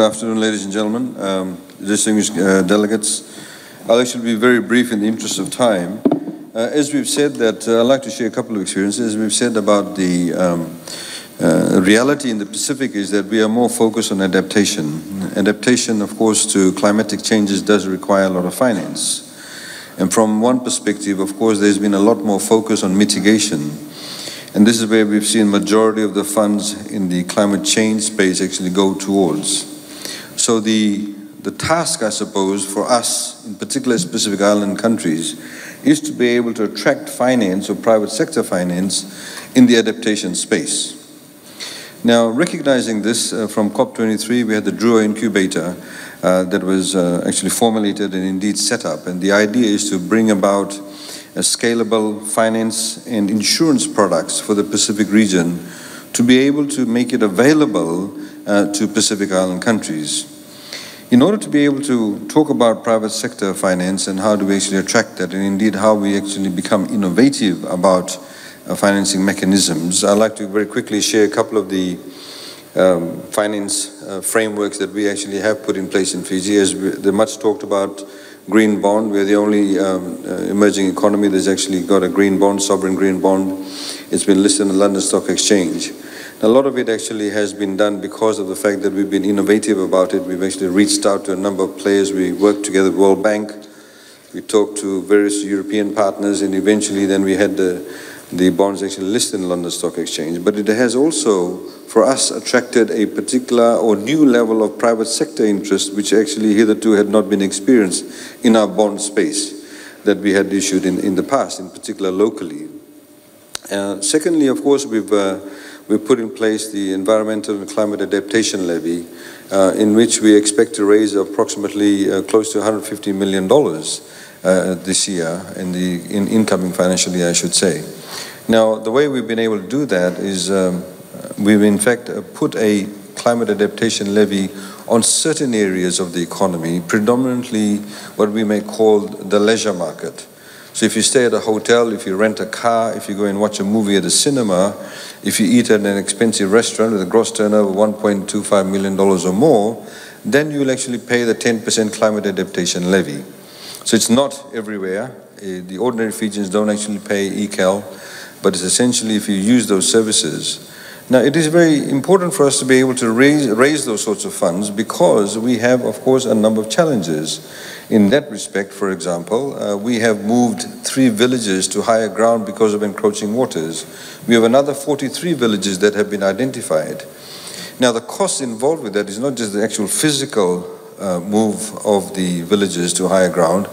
Good afternoon, ladies and gentlemen, um, distinguished uh, delegates. I'll actually be very brief in the interest of time. Uh, as we've said that, uh, I'd like to share a couple of experiences. We've said about the um, uh, reality in the Pacific is that we are more focused on adaptation. Adaptation, of course, to climatic changes does require a lot of finance. And from one perspective, of course, there's been a lot more focus on mitigation. And this is where we've seen majority of the funds in the climate change space actually go towards. So the, the task, I suppose, for us, in particular Pacific Island countries, is to be able to attract finance or private sector finance in the adaptation space. Now, recognizing this uh, from COP23, we had the Drua incubator uh, that was uh, actually formulated and indeed set up. And the idea is to bring about a scalable finance and insurance products for the Pacific region to be able to make it available uh, to Pacific Island countries. In order to be able to talk about private sector finance and how do we actually attract that and indeed how we actually become innovative about uh, financing mechanisms, I'd like to very quickly share a couple of the um, finance uh, frameworks that we actually have put in place in Fiji. As we, the much talked about green bond, we're the only um, uh, emerging economy that's actually got a green bond, sovereign green bond. It's been listed in the London Stock Exchange. A lot of it actually has been done because of the fact that we've been innovative about it. We've actually reached out to a number of players. We worked together with World Bank. We talked to various European partners and eventually then we had the, the bonds actually listed in London Stock Exchange. But it has also, for us, attracted a particular or new level of private sector interest which actually hitherto had not been experienced in our bond space that we had issued in, in the past, in particular locally. Uh, secondly, of course, we've uh, we put in place the Environmental and Climate Adaptation Levy, uh, in which we expect to raise approximately uh, close to $150 million uh, this year, in the in incoming financial year, I should say. Now, the way we've been able to do that is um, we've in fact uh, put a climate adaptation levy on certain areas of the economy, predominantly what we may call the leisure market. So if you stay at a hotel, if you rent a car, if you go and watch a movie at a cinema, if you eat at an expensive restaurant with a gross turnover of $1.25 million or more, then you will actually pay the 10% climate adaptation levy. So it's not everywhere. Uh, the ordinary Fijians don't actually pay ECAL, but it's essentially if you use those services. Now, it is very important for us to be able to raise, raise those sorts of funds because we have, of course, a number of challenges. In that respect, for example, uh, we have moved three villages to higher ground because of encroaching waters. We have another 43 villages that have been identified. Now, the cost involved with that is not just the actual physical uh, move of the villages to higher ground,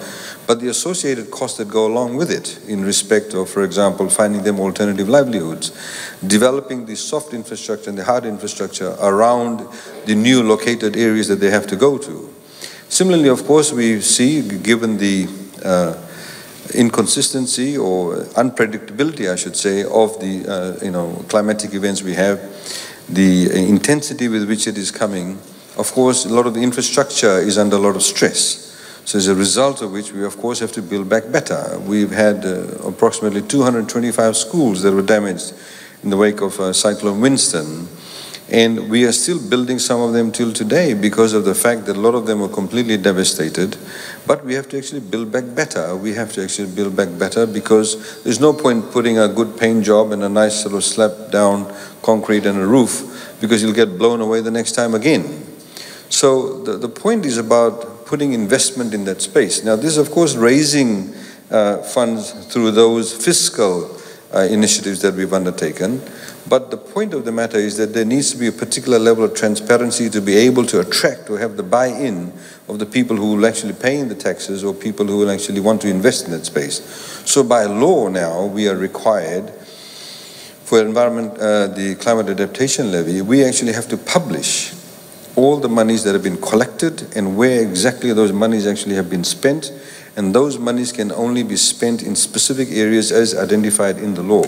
but the associated costs that go along with it in respect of, for example, finding them alternative livelihoods, developing the soft infrastructure and the hard infrastructure around the new located areas that they have to go to. Similarly, of course, we see, given the uh, inconsistency or unpredictability, I should say, of the uh, you know climatic events we have, the intensity with which it is coming, of course, a lot of the infrastructure is under a lot of stress. So as a result of which we of course have to build back better. We've had uh, approximately 225 schools that were damaged in the wake of uh, Cyclone Winston. And we are still building some of them till today because of the fact that a lot of them were completely devastated. But we have to actually build back better. We have to actually build back better because there's no point putting a good paint job and a nice sort of slap down concrete and a roof because you'll get blown away the next time again. So the, the point is about putting investment in that space. Now this is of course raising uh, funds through those fiscal uh, initiatives that we've undertaken. But the point of the matter is that there needs to be a particular level of transparency to be able to attract or have the buy-in of the people who will actually pay in the taxes or people who will actually want to invest in that space. So by law now, we are required for environment, uh, the climate adaptation levy, we actually have to publish all the monies that have been collected and where exactly those monies actually have been spent. And those monies can only be spent in specific areas as identified in the law.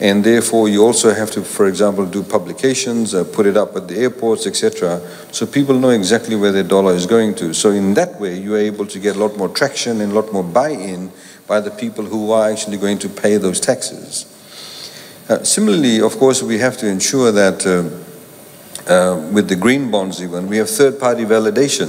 And therefore, you also have to, for example, do publications, uh, put it up at the airports, etc., so people know exactly where their dollar is going to. So in that way, you are able to get a lot more traction and a lot more buy-in by the people who are actually going to pay those taxes. Uh, similarly, of course, we have to ensure that uh, uh, with the green bonds even, we have third-party validation.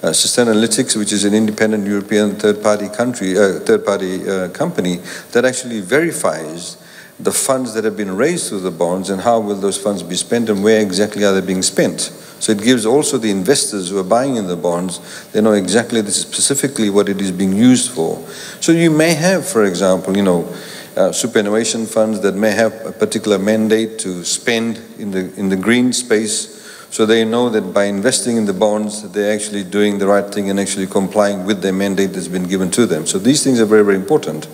Uh, Sustainalytics, which is an independent European third-party country, uh, third-party uh, company that actually verifies the funds that have been raised through the bonds and how will those funds be spent and where exactly are they being spent. So it gives also the investors who are buying in the bonds, they know exactly this is specifically what it is being used for. So you may have, for example, you know, uh, superannuation funds that may have a particular mandate to spend in the, in the green space so they know that by investing in the bonds, they're actually doing the right thing and actually complying with the mandate that's been given to them. So these things are very, very important.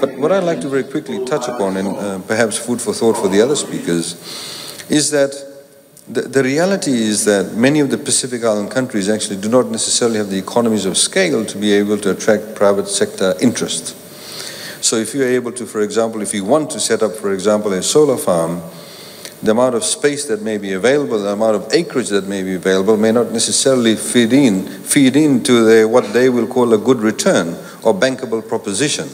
But what I'd like to very quickly touch upon, and uh, perhaps food for thought for the other speakers, is that the, the reality is that many of the Pacific Island countries actually do not necessarily have the economies of scale to be able to attract private sector interest. So if you're able to, for example, if you want to set up, for example, a solar farm, the amount of space that may be available, the amount of acreage that may be available may not necessarily feed in, feed into the, what they will call a good return or bankable proposition.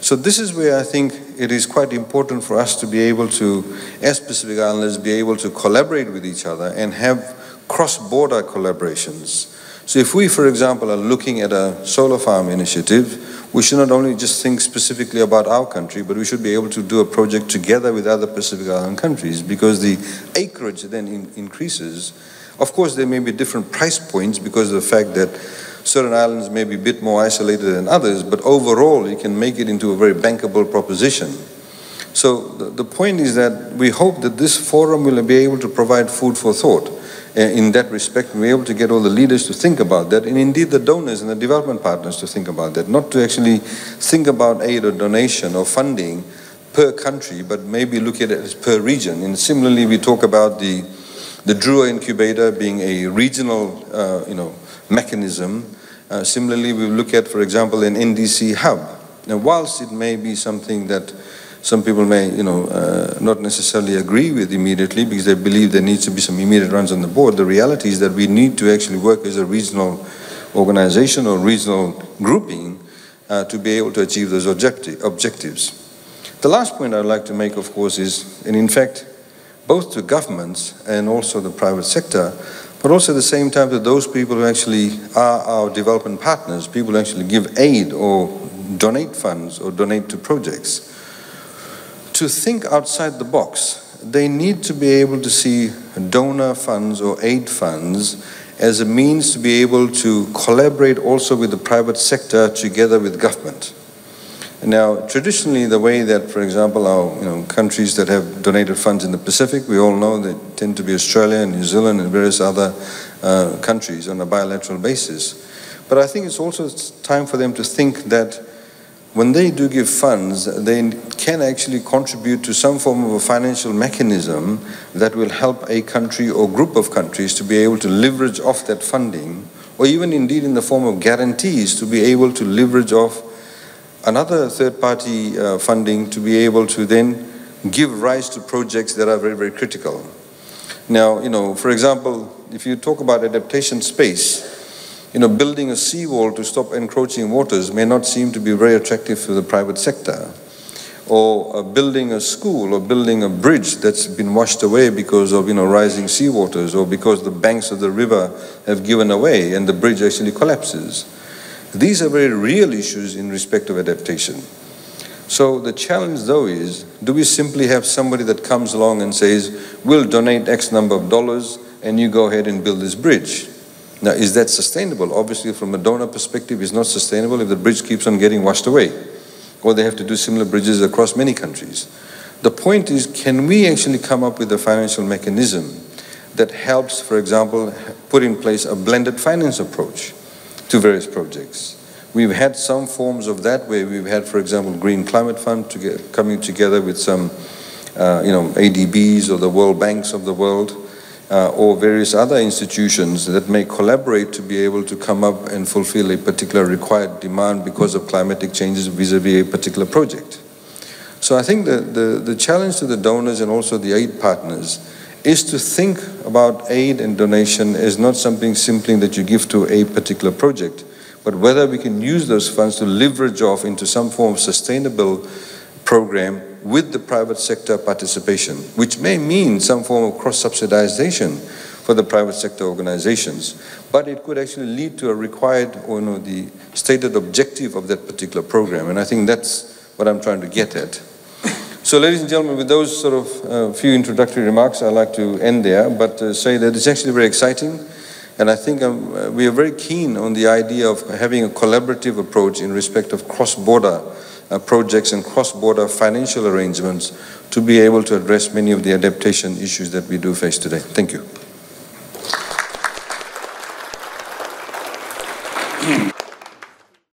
So this is where I think it is quite important for us to be able to, as Pacific Islanders, be able to collaborate with each other and have cross-border collaborations. So if we, for example, are looking at a solar farm initiative, we should not only just think specifically about our country, but we should be able to do a project together with other Pacific Island countries because the acreage then in increases. Of course, there may be different price points because of the fact that certain islands may be a bit more isolated than others, but overall you can make it into a very bankable proposition. So the, the point is that we hope that this forum will be able to provide food for thought in that respect we're able to get all the leaders to think about that and indeed the donors and the development partners to think about that, not to actually think about aid or donation or funding per country, but maybe look at it as per region. And similarly, we talk about the, the Drua incubator being a regional, uh, you know, mechanism. Uh, similarly, we look at, for example, an NDC hub. Now, whilst it may be something that some people may, you know, uh, not necessarily agree with immediately because they believe there needs to be some immediate runs on the board, the reality is that we need to actually work as a regional organization or regional grouping uh, to be able to achieve those objecti objectives. The last point I'd like to make, of course, is, and in fact, both to governments and also the private sector, but also at the same time to those people who actually are our development partners, people who actually give aid or donate funds or donate to projects. To think outside the box, they need to be able to see donor funds or aid funds as a means to be able to collaborate also with the private sector together with government. Now, traditionally, the way that, for example, our you know, countries that have donated funds in the Pacific, we all know they tend to be Australia and New Zealand and various other uh, countries on a bilateral basis. But I think it's also time for them to think that when they do give funds, they can actually contribute to some form of a financial mechanism that will help a country or group of countries to be able to leverage off that funding, or even indeed in the form of guarantees to be able to leverage off another third-party uh, funding to be able to then give rise to projects that are very, very critical. Now, you know, for example, if you talk about adaptation space, you know, building a seawall to stop encroaching waters may not seem to be very attractive to the private sector. Or uh, building a school or building a bridge that's been washed away because of, you know, rising seawaters or because the banks of the river have given away and the bridge actually collapses. These are very real issues in respect of adaptation. So the challenge though is, do we simply have somebody that comes along and says, we'll donate X number of dollars and you go ahead and build this bridge? Now, is that sustainable? Obviously, from a donor perspective, it's not sustainable if the bridge keeps on getting washed away. Or they have to do similar bridges across many countries. The point is, can we actually come up with a financial mechanism that helps, for example, put in place a blended finance approach? to various projects. We've had some forms of that where we've had, for example, Green Climate Fund to get, coming together with some, uh, you know, ADBs or the World Banks of the world, uh, or various other institutions that may collaborate to be able to come up and fulfill a particular required demand because of climatic changes vis-a-vis -vis a particular project. So I think the, the, the challenge to the donors and also the aid partners is to think about aid and donation as not something simply that you give to a particular project, but whether we can use those funds to leverage off into some form of sustainable program with the private sector participation, which may mean some form of cross-subsidization for the private sector organizations, but it could actually lead to a required or know, the stated objective of that particular program. And I think that's what I'm trying to get at. So ladies and gentlemen, with those sort of uh, few introductory remarks, I'd like to end there, but uh, say that it's actually very exciting. And I think um, we are very keen on the idea of having a collaborative approach in respect of cross-border uh, projects and cross-border financial arrangements to be able to address many of the adaptation issues that we do face today. Thank you.